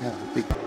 Yeah, big.